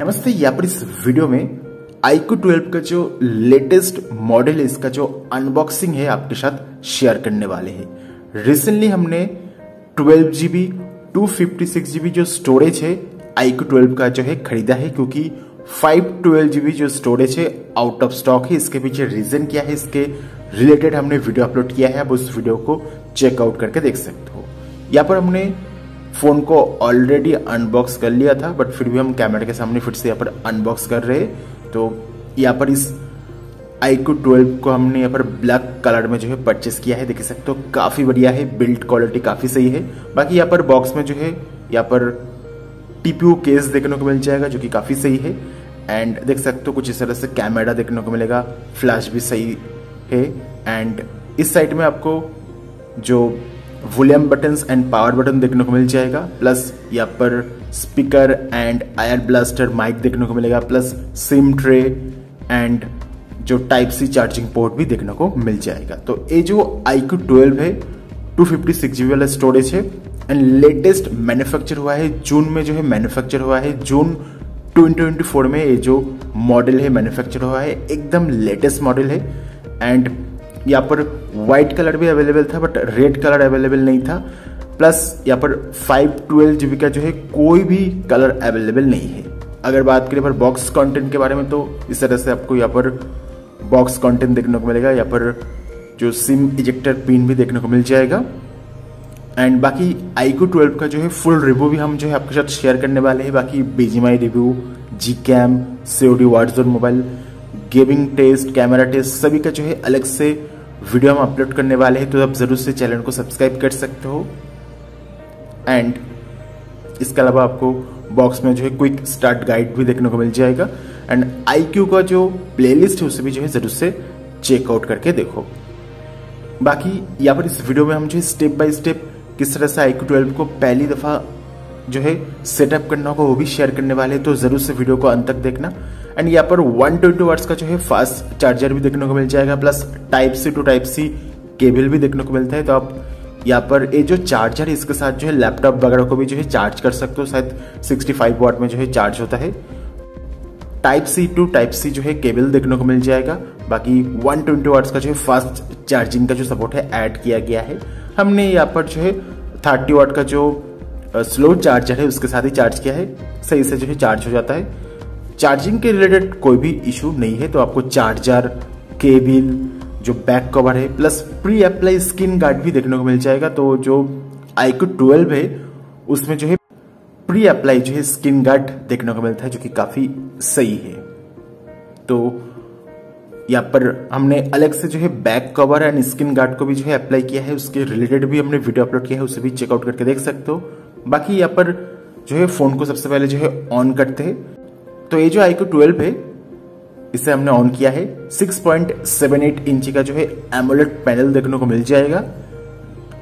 नमस्ते यहाँ पर इस वीडियो में आईक्यू 12 का जो लेटेस्ट मॉडल है, इसका जो अनबॉक्सिंग है, आपके साथ शेयर करने वाले हैं। रिसेंटली हमने 12 GB two fifty six GB जो स्टोरेज है, आईक्यू 12 का जो है खरीदा है, क्योंकि 512 जीबी जो स्टोरेज है आउट ऑफ़ स्टॉक है, इसके पीछे रीजन क्या है, इसके रिलेटेड हमने वीडियो अपलोड किया है, आप उस वीडियो को चेकआउट करके देख सकते हो। यहाँ पर हमने फ़ोन को ऑलरेडी अनबॉक्स कर लिया था बट फिर भी हम कैमरे के सामने फिर से यहाँ पर अनबॉक्स कर रहे तो यहाँ पर इस आईक्यू 12 को हमने यहाँ पर ब्लैक कलर में जो है परचेस किया है, देख सकते हो, काफ़ी बढ़िया है बिल्ड क्वालिटी काफ़ी सही है। बाकी यहाँ पर बॉक्स में जो है, यहाँ पर टीपीयू केस देखने को मिल जाएगा, जो कि काफ़ी सही है। एंड देख सकते हो, कुछ इस तरह से कैमरा देखने को मिलेगा फ्लैश भी सही है। एंड इस साइड में आपको जो volume buttons and power button देखने को मिल जाएगा, प्लस यहाँ पर speaker and ear blaster mic देखने को मिलेगा, प्लस सिम ट्रे एंड जो टाइप सी चार्जिंग पोर्ट भी देखने को मिल जाएगा। तो ये जो iQ 12 है टू फिफ्टी सिक्स जीबी वाला स्टोरेज है एंड लेटेस्ट मैन्युफैक्चर हुआ है, जून में जो है मैन्युफैक्चर हुआ है, जून 2024 में ये जो मॉडल है मैन्युफैक्चर हुआ है, एकदम लेटेस्ट मॉडल है एंड यहाँ पर व्हाइट कलर भी अवेलेबल था बट रेड कलर अवेलेबल नहीं था. प्लस यहाँ पर फाइव ट्वेल्व जीबी का जो है, कोई भी कलर अवेलेबल नहीं है. अगर बात करें पर बॉक्स कंटेंट के बारे में तो इस तरह से आपको यहाँ पर बॉक्स कंटेंट देखने को मिलेगा. यहाँ पर जो सिम इजेक्टर पिन भी देखने को मिल जाएगा. एंड बाकी आईक्यू 12 का जो है फुल रिव्यू भी हम जो है आपके साथ शेयर करने वाले हैं. बाकी BGMI review G cam COD ward mobile gaming test camera test सभी का जो है अलग से वीडियो हम अपलोड करने वाले हैं तो आप ज़रूर से चैनल को सब्सक्राइब कर सकते हो। एंड इसके अलावा आपको बॉक्स में जो है क्विक स्टार्ट गाइड भी देखने को मिल जाएगा। एंड आईक्यू का जो प्लेलिस्ट है, उसे भी जो है ज़रूर से चेकआउट करके देखो। बाकी यहाँ पर इस वीडियो में हम जो है स्टेप बाय स्टेप किस तरह से आई क्यू को पहली दफ़ा जो है सेटअप करना होगा, वो भी शेयर करने वाले हैं तो ज़रूर से वीडियो को अंत तक देखना। एंड यहाँ पर 120 ट्वेंटी वाट्स का जो है फास्ट चार्जर भी देखने को मिल जाएगा plus type C to type C cable भी देखने को मिलता है। तो आप यहाँ पर ये जो चार्जर है, इसके साथ जो है लैपटॉप वगैरह को भी जो है चार्ज कर सकते हो। शायद 65 वाट में जो है चार्ज होता है। Type C to type C जो है केबल देखने को मिल जाएगा। बाकी 120 ट्वेंटी वाट्स का जो है फास्ट चार्जिंग का जो सपोर्ट है ऐड किया गया है। हमने यहाँ पर जो है थर्टी वाट का जो स्लो चार्जर है, उसके साथ ही चार्ज किया है। सही से जो है चार्ज हो जाता है। चार्जिंग के रिलेटेड कोई भी इशू नहीं है तो आपको चार्जर केबिल जो बैक कवर है plus pre apply skin guard भी देखने को मिल जाएगा। तो जो आईक्यू ट्वेल्व है, उसमें जो है प्री अप्लाई जो है स्किन गार्ड देखने को मिलता है, जो कि काफ़ी सही है। तो यहाँ पर हमने अलग से जो है back cover and skin guard को भी जो है अप्लाई किया है, उसके रिलेटेड भी हमने वीडियो अपलोड किया है, उसे भी चेकआउट करके देख सकते हो। बाकी यहाँ पर जो है फ़ोन को सबसे पहले जो है ऑन करते हैं। तो ये जो आईक्यू ट्वेल्व है, इसे हमने ऑन किया है। 6.78 इंच का जो है एमोलेट पैनल देखने को मिल जाएगा।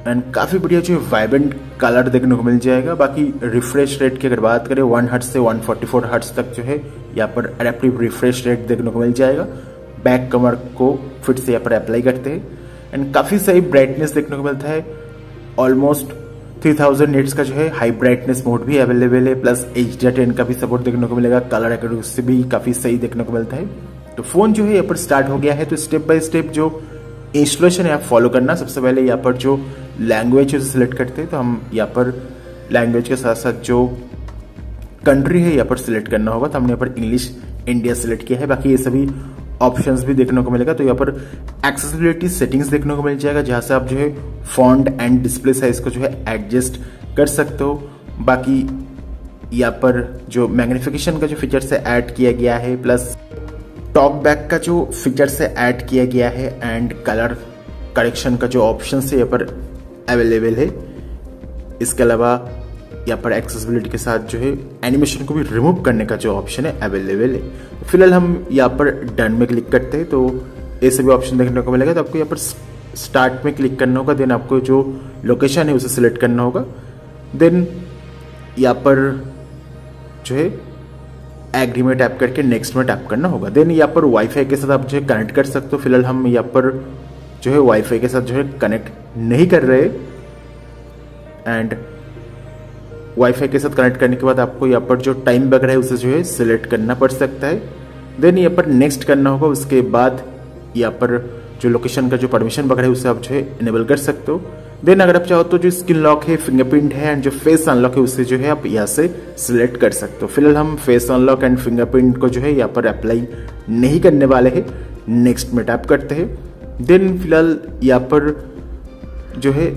एंड काफ़ी बढ़िया जो है वाइब्रेंट कलर देखने को मिल जाएगा। बाकी रिफ्रेश रेट की अगर बात करें वन हर्ट से 144 हर्ट्स तक जो है यहाँ पर एडेप्टिव रिफ्रेश रेट देखने को मिल जाएगा। बैक कवर को फिट से यहाँ पर अप्लाई करते हैं। एंड काफ़ी सही ब्राइटनेस देखने को मिलता है। ऑलमोस्ट 3000 थाउज़ेंड नेट्स का जो है हाई ब्राइटनेस मोड भी अवेलेबल है प्लस एच टेन का भी सपोर्ट देखने को मिलेगा कलर एक्यूरेसी भी काफ़ी सही देखने को मिलता है। तो फ़ोन जो है, यहाँ पर स्टार्ट हो गया है तो स्टेप बाय स्टेप जो इंस्टॉलेशन है, आप फॉलो करना। सबसे पहले यहाँ पर जो लैंग्वेज है सिलेक्ट करते हैं तो हम यहाँ पर लैंग्वेज के साथ साथ जो कंट्री है, यहाँ पर सिलेक्ट करना होगा। तो हमने यहाँ पर इंग्लिश इंडिया सिलेक्ट किया है। बाकी ये सभी ऑप्शंस भी देखने को मिलेगा। तो यहाँ पर एक्सेसिबिलिटी सेटिंग्स देखने को मिल जाएगा, जहाँ से आप जो है फॉन्ट एंड डिस्प्ले साइज़ को जो है एडजस्ट कर सकते हो। बाकी यहाँ पर जो मैग्निफिकेशन का जो फीचर से ऐड किया गया है प्लस टॉक बैक का जो फीचर से ऐड किया गया है एंड कलर करेक्शन का जो ऑप्शन है यहाँ पर अवेलेबल है। इसके अलावा यहाँ पर एक्सेसिबिलिटी के साथ जो है एनिमेशन को भी रिमूव करने का जो ऑप्शन है अवेलेबल है। फ़िलहाल हम यहाँ पर डन में क्लिक करते हैं तो ये सभी ऑप्शन देखने को मिलेगा। तो आपको यहाँ पर स्टार्ट में क्लिक करना होगा देन आपको जो लोकेशन है उसे सिलेक्ट करना होगा। देन यहाँ पर जो है एग्री में टैप करके नेक्स्ट में टैप करना होगा। देन यहाँ पर वाईफाई के साथ आप जो है कनेक्ट कर सकते हो। फ़िलहाल हम यहाँ पर जो है वाईफाई के साथ जो है कनेक्ट नहीं कर रहे। एंड वाईफाई के साथ कनेक्ट करने के बाद आपको यहाँ पर जो टाइम वगैरह है उसे जो है सिलेक्ट करना पड़ सकता है। देन यहाँ पर नेक्स्ट करना होगा, उसके बाद यहाँ पर जो लोकेशन का जो परमिशन वगैरह है उसे आप जो है इनेबल कर सकते हो। देन अगर आप चाहो तो जो स्क्रीन लॉक है फिंगरप्रिंट है एंड जो फेस अनलॉक है उसे जो है आप यहाँ से सिलेक्ट कर सकते हो। फ़िलहाल हम फेस अनलॉक एंड फिंगरप्रिंट को जो है यहाँ पर अप्लाई नहीं करने वाले हैं। नेक्स्ट में टैप करते हैं। देन फ़िलहाल यहाँ पर जो है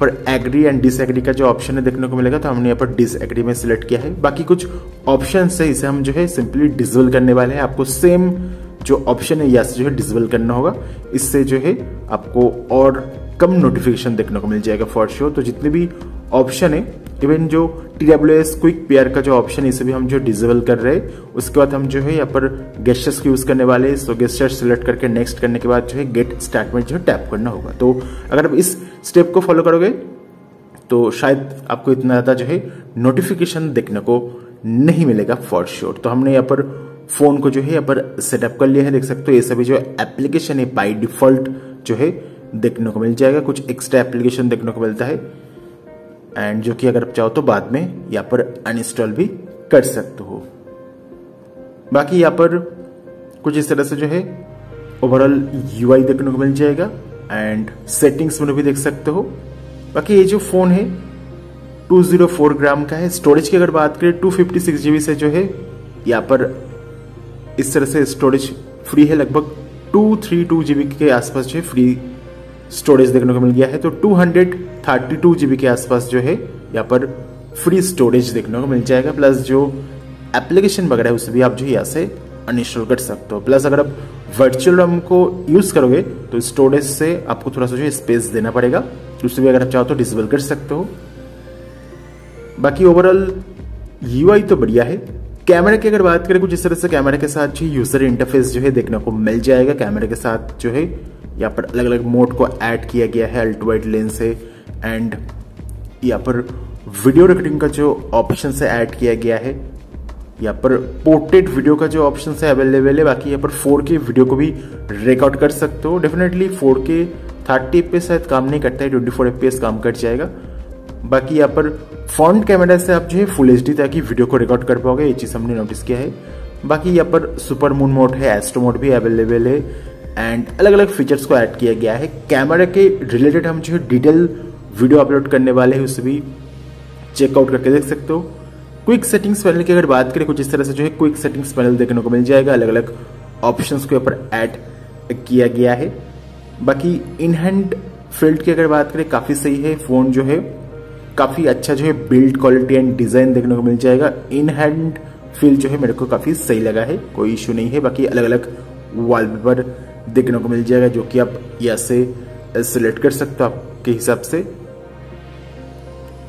पर एग्री एंड डिसएग्री का जो ऑप्शन है देखने को मिलेगा तो हमने यहाँ पर डिसएग्री में सिलेक्ट किया है। बाकी कुछ ऑप्शन है, इसे हम जो है सिंपली डिजल करने वाले हैं। आपको सेम जो ऑप्शन है यहाँ से जो है डिजल करना होगा, इससे जो है आपको और कम नोटिफिकेशन देखने को मिल जाएगा फॉर श्योर तो जितने भी ऑप्शन है इवन जो T W S quick pair का जो ऑप्शन है इसे भी हम जो डिजेबल कर रहे हैं, उसके बाद हम जो है यहाँ पर गेस्टर्स को यूज़ करने वाले सो गेस्टर्स सिलेक्ट करके नेक्स्ट करने के बाद जो है गेट स्टार्ट जो है टैप करना होगा। तो अगर आप इस स्टेप को फॉलो करोगे तो शायद आपको इतना ज़्यादा जो है नोटिफिकेशन देखने को नहीं मिलेगा फॉर श्योर तो हमने यहाँ पर फ़ोन को जो है यहाँ पर सेटअप कर लिया है, देख सकते हो। ये सभी जो एप्लीकेशन है बाई डिफ़ॉल्ट जो है देखने को मिल जाएगा। कुछ एक्स्ट्रा एप्लीकेशन देखने को मिलता है। एंड जो कि अगर आप चाहो तो बाद में यहाँ पर अनइंस्टॉल भी कर सकते हो। बाकी यहाँ पर कुछ इस तरह से जो है ओवरऑल यूआई देखने को मिल जाएगा एंड सेटिंग्स में भी देख सकते हो। बाकी ये जो फ़ोन है 204 ग्राम का है। स्टोरेज की अगर बात करें 256 जीबी से जो है, यहाँ पर इस तरह से स्टोरेज फ्री है। लगभग टू थ्री टू जीबी के आसपास जो है फ्री स्टोरेज देखने को मिल गया है। तो two hundred thirty two GB के आसपास जो है यहाँ पर फ्री स्टोरेज देखने को मिल जाएगा प्लस जो एप्लीकेशन वगैरह है, उसे भी आप जो है यहाँ से अनइंस्टॉल कर सकते हो। प्लस अगर आप वर्चुअल रम को यूज़ करोगे तो स्टोरेज से आपको थोड़ा सा जो स्पेस देना पड़ेगा उसे भी अगर आप चाहो तो डिसेबल कर सकते हो। बाकी ओवरऑल यूआई तो बढ़िया है। कैमरा की अगर बात करें, कुछ इस तरह से कैमरा के साथ जो यूज़र इंटरफेस जो है देखने को मिल जाएगा। कैमरा के साथ जो है यहाँ पर अलग अलग मोड को ऐड किया गया है अल्ट्रावाइट लेंस है एंड यहाँ पर वीडियो रिकॉर्डिंग का जो ऑप्शन है ऐड किया गया है। यहाँ पर पोर्ट्रेट वीडियो का जो ऑप्शन है अवेलेबल है। बाकी यहाँ पर 4K वीडियो को भी रिकॉर्ड कर सकते हो। डेफिनेटली 4K 30 एफ़ शायद काम नहीं करता है 24 एफ़ काम कर जाएगा। बाकी यहाँ पर फ्रंट कैमरा से आप जो है फुल एच तक वीडियो को रिकॉर्ड कर पाओगे। ये चीज़ हमने नोटिस किया है। बाकी यहाँ पर सुपर मून मोड है एस्ट्रो मोड भी अवेलेबल है। एंड अलग अलग फीचर्स को ऐड किया गया है। कैमरा के रिलेटेड हम जो है डिटेल वीडियो अपलोड करने वाले हैं, उसे भी चेकआउट करके देख सकते हो। क्विक सेटिंग्स पैनल की अगर बात करें, कुछ इस तरह से जो है क्विक सेटिंग्स पैनल देखने को मिल जाएगा। अलग अलग ऑप्शंस के ऊपर ऐड किया गया है। बाकी इन हैंड फ़ील्ड की अगर बात करें, काफ़ी सही है। फ़ोन जो है, काफ़ी अच्छा जो है बिल्ड क्वालिटी एंड डिज़ाइन देखने को मिल जाएगा। इन हैंड फ़ील्ड जो है, मेरे को काफ़ी सही लगा है। कोई इश्यू नहीं है। बाकी अलग अलग वॉलपेपर देखने को मिल जाएगा, जो कि आप यहाँ से सिलेक्ट कर सकते हो आपके हिसाब से।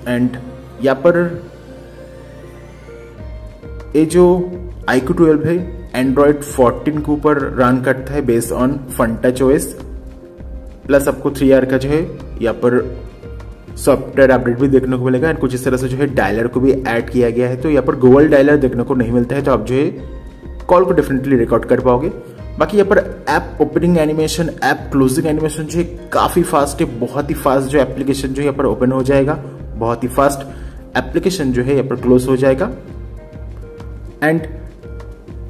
एंड यहाँ पर ये जो आईक्यू ट्वेल्व है एंड्रॉयड 14 के ऊपर रन करता है बेस्ड ऑन फंटा ओएस प्लस आपको थ्री आर का जो है यहाँ पर सॉफ्टवेयर अपडेट भी देखने को मिलेगा एंड कुछ इस तरह से जो है डायलर को भी ऐड किया गया है तो यहाँ पर गूगल डायलर देखने को नहीं मिलता है तो आप जो है कॉल को डेफिनेटली रिकॉर्ड कर पाओगे। बाकी यहाँ पर app opening animation app closing animation जो है, काफ़ी फास्ट है, बहुत ही फास्ट जो एप्लीकेशन जो यहाँ पर ओपन हो जाएगा। बहुत ही फास्ट एप्लीकेशन जो है, यहाँ पर क्लोज हो जाएगा। एंड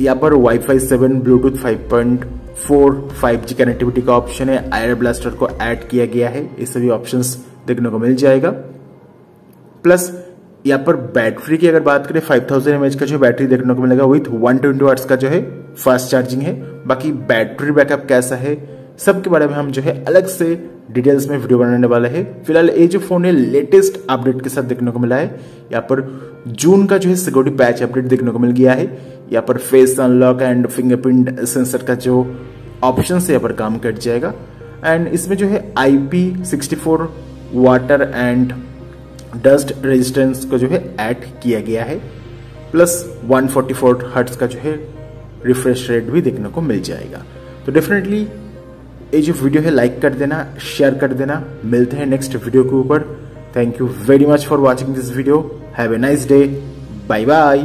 यहाँ पर wifi seven Bluetooth five point four five G connectivity का ऑप्शन है। आयर ब्लास्टर को ऐड किया गया है। ये सभी ऑप्शंस देखने को मिल जाएगा। प्लस यहाँ पर बैटरी की अगर बात करें 5000 थाउज़ेंड का जो बैटरी देखने को मिलेगा विथ 120 ट्वेंटी का जो है फास्ट चार्जिंग है। बाकी बैटरी बैकअप कैसा है? सब के बारे में हम जो है अलग से डिटेल्स में वीडियो बनाने वाले हैं। फ़िलहाल ये जो फ़ोन है लेटेस्ट अपडेट के साथ देखने को मिला है। यहाँ पर जून का जो है सिक्योरिटी पैच अपडेट देखने को मिल गया है। यहाँ पर face unlock and fingerprint sensor का जो ऑप्शन है, यहाँ पर काम कर जाएगा। एंड इसमें जो है I P water and dust resistance को जो है ऐड किया गया है। प्लस 144 फोर्टी हर्ट्स का जो है रिफ्रेश रेट भी देखने को मिल जाएगा। तो डेफिनेटली ये जो वीडियो है लाइक कर देना शेयर कर देना। मिलते हैं नेक्स्ट वीडियो के ऊपर। Thank you very much for watching this video have a nice day bye bye